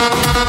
Dig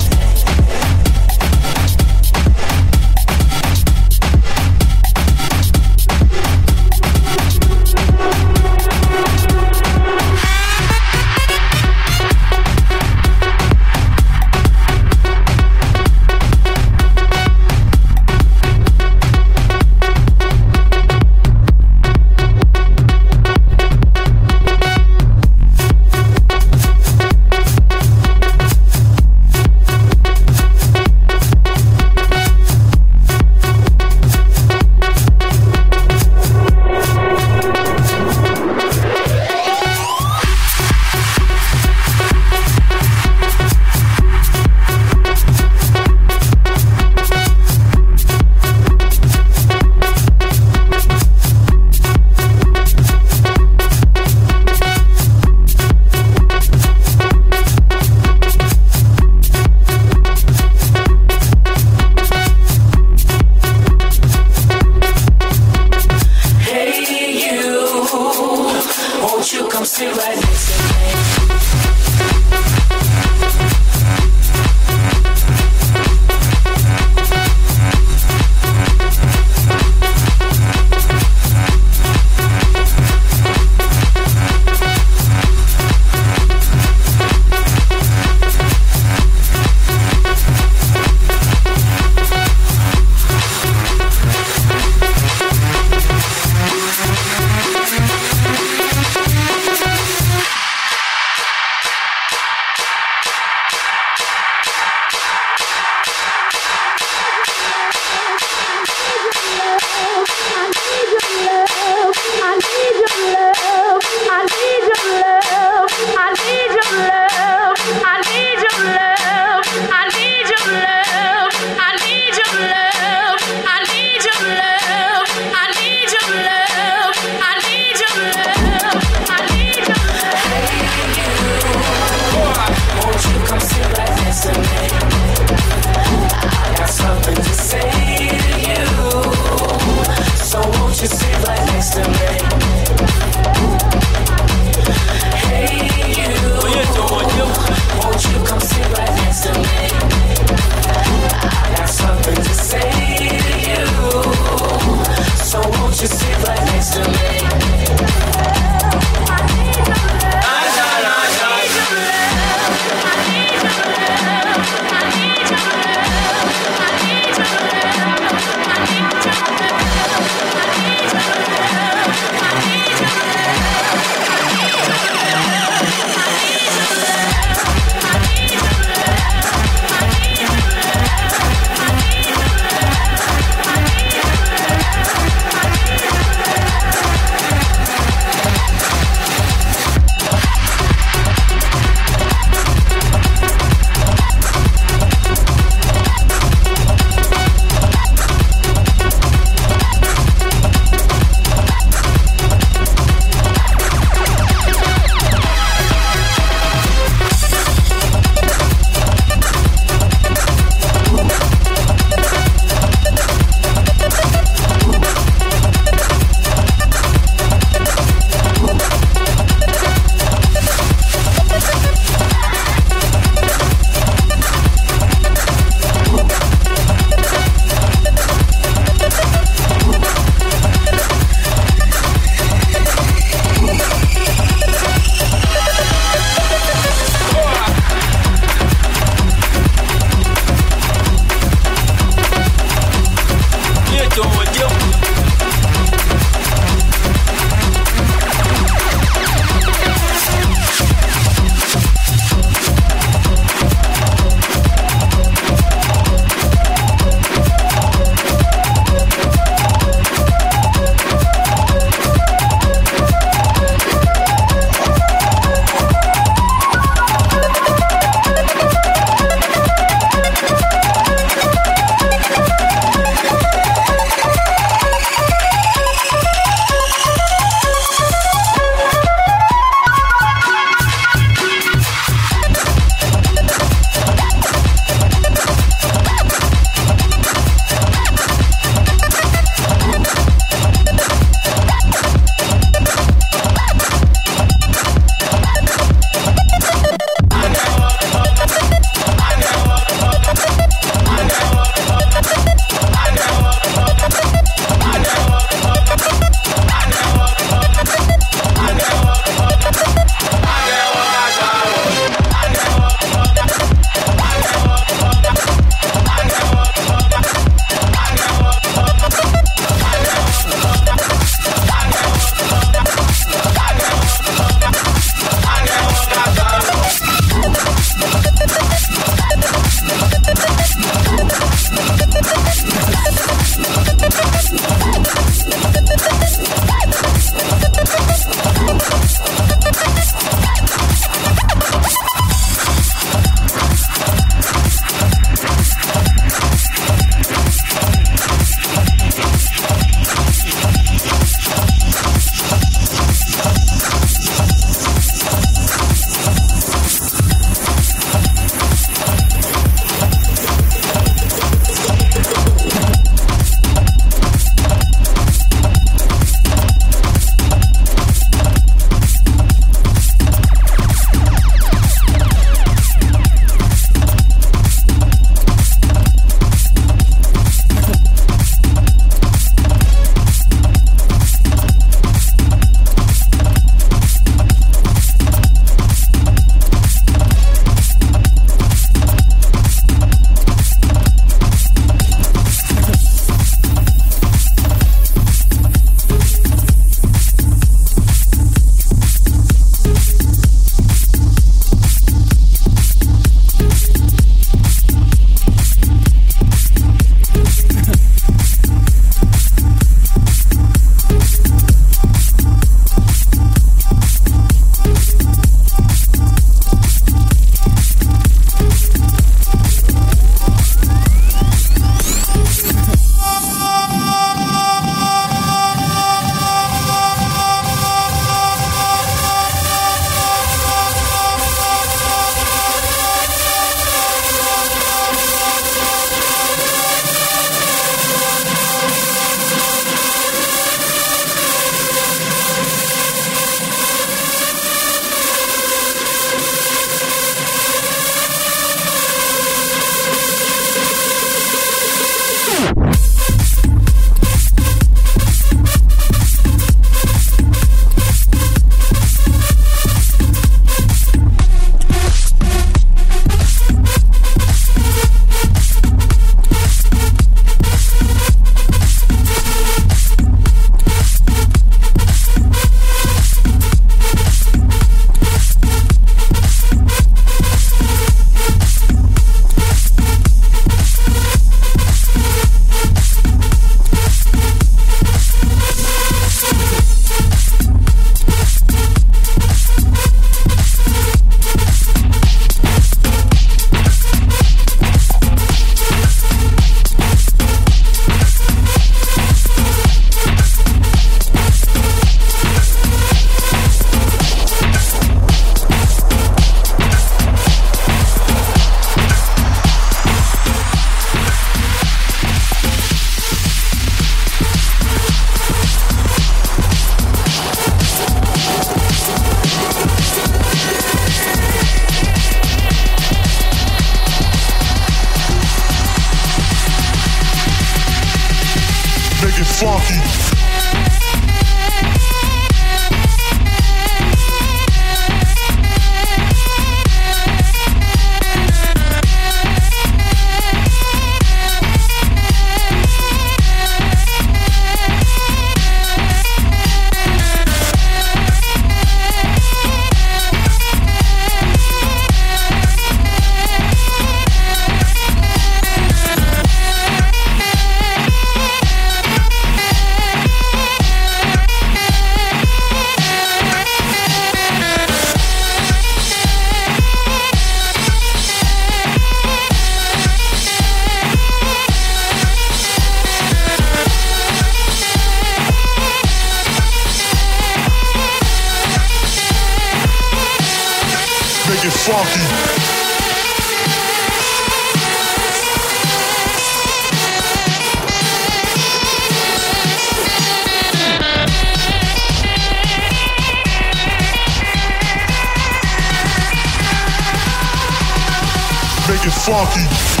Make it funky.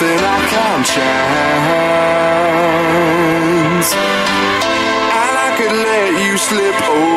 something I can't change. And I could let you slip away.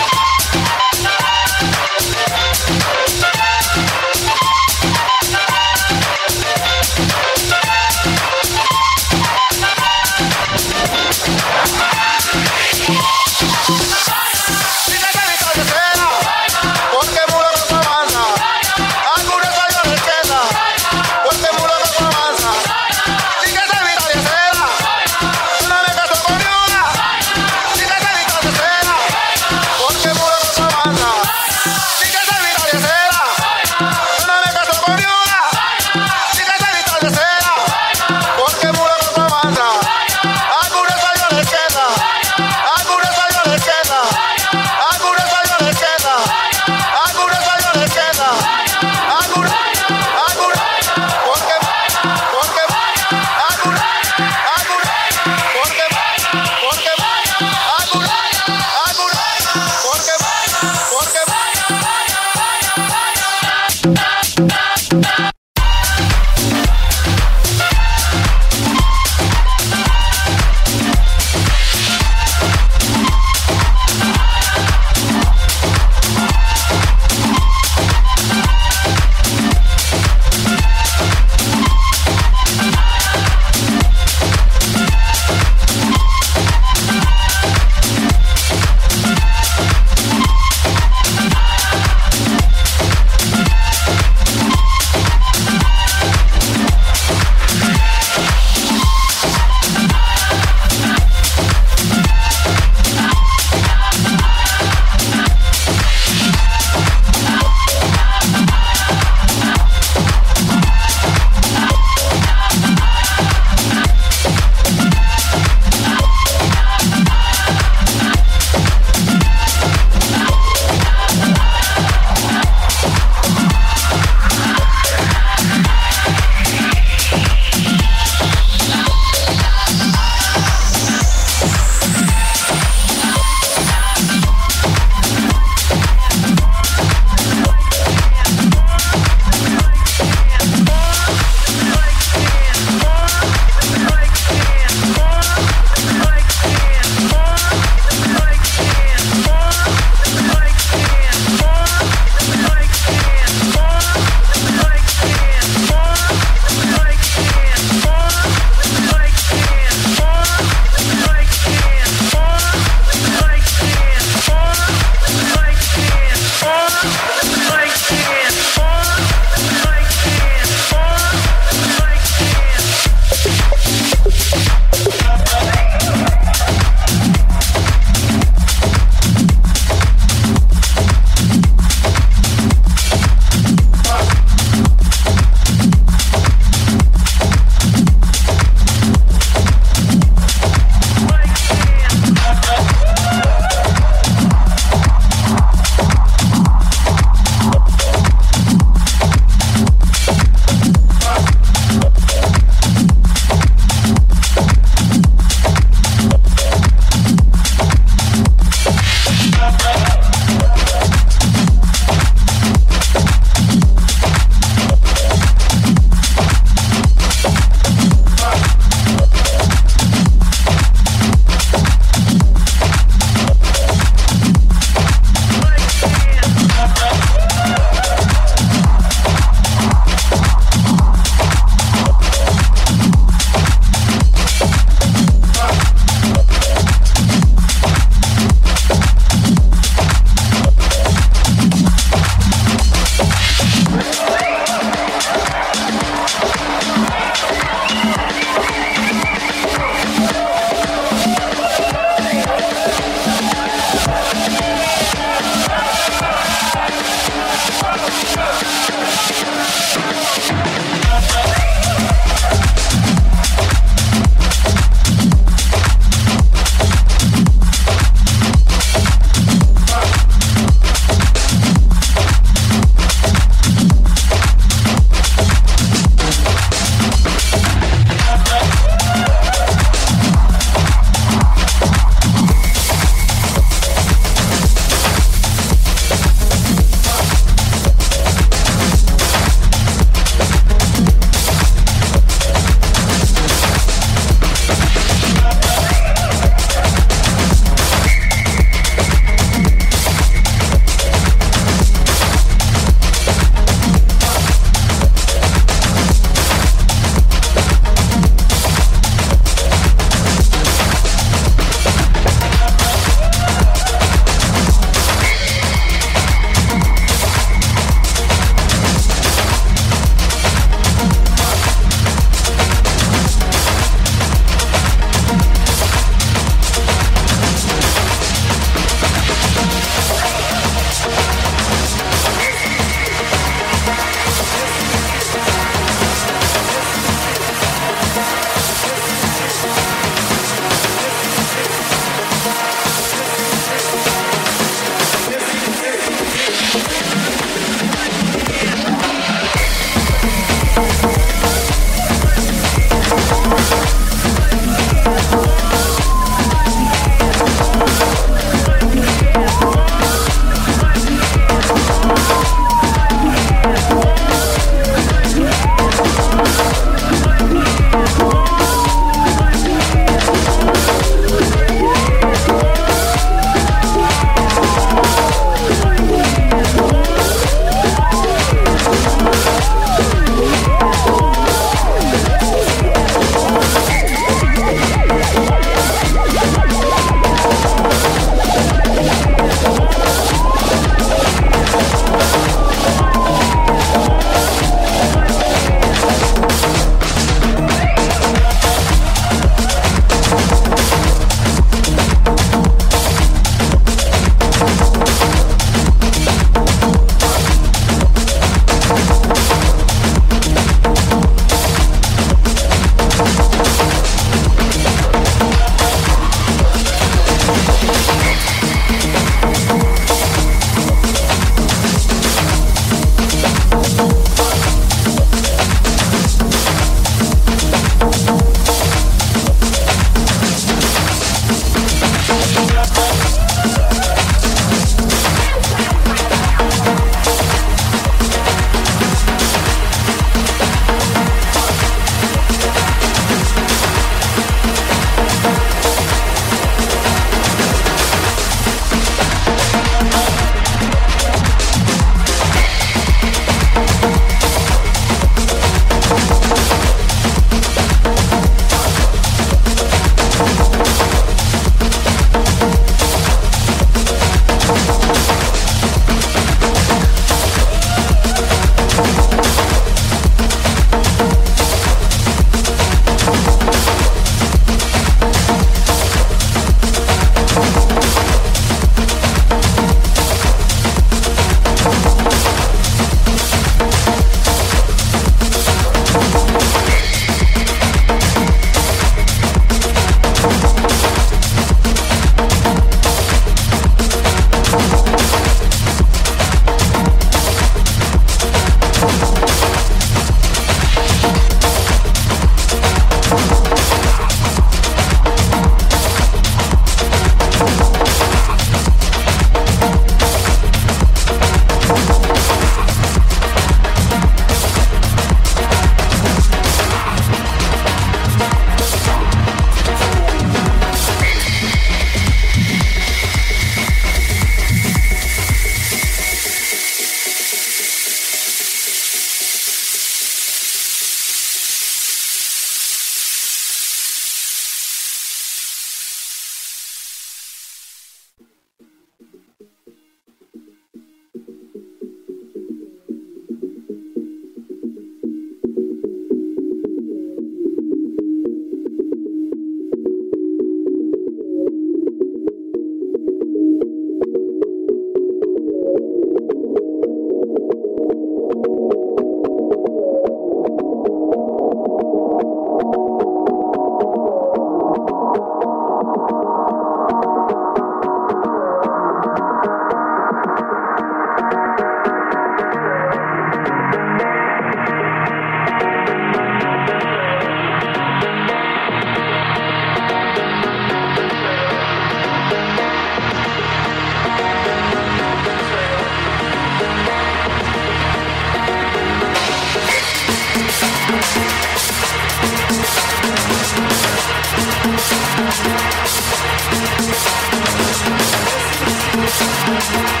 Please